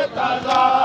Murtaza.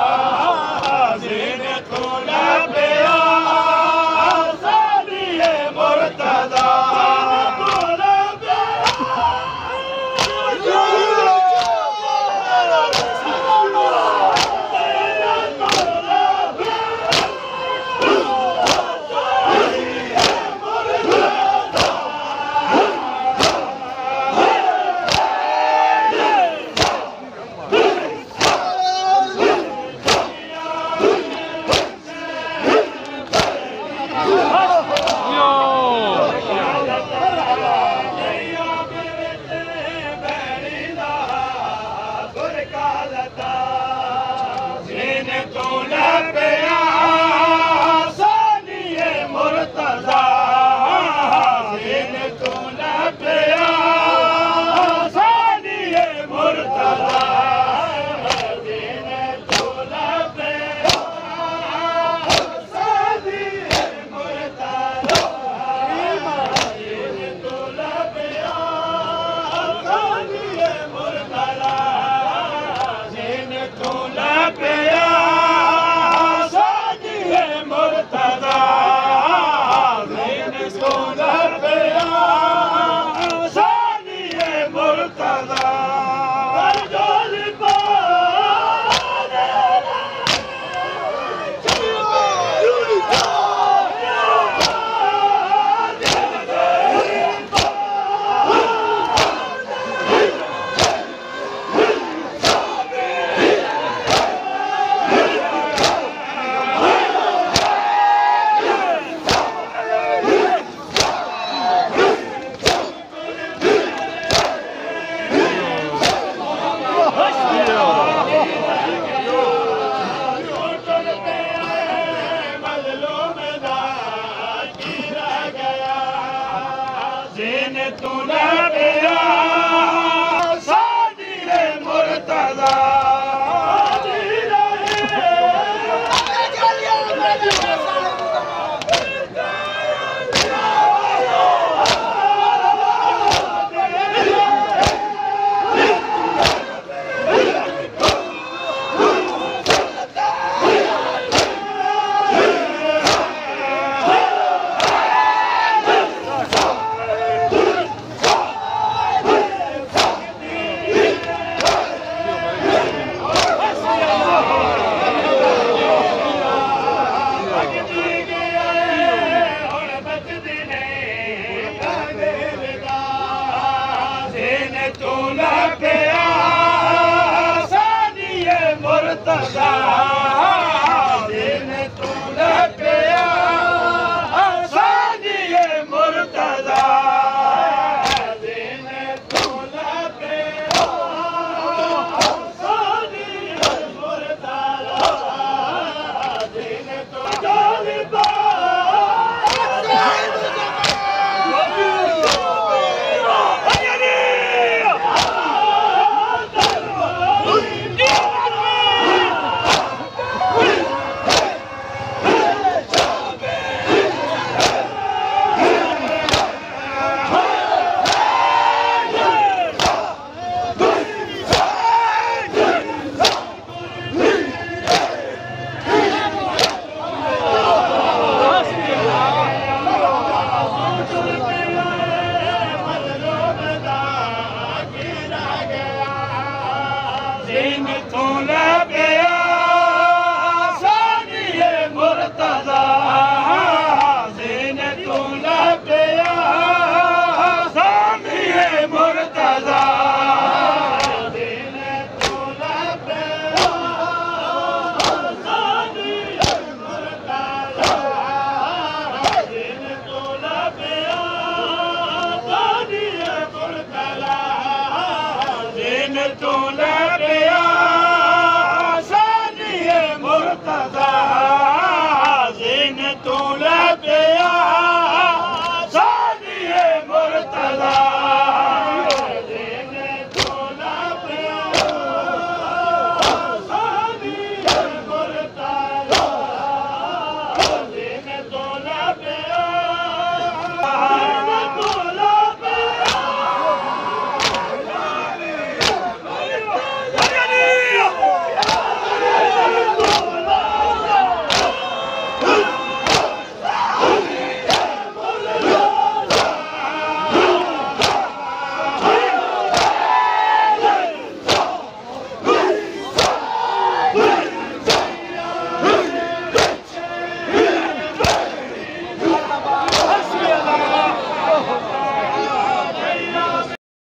Bora,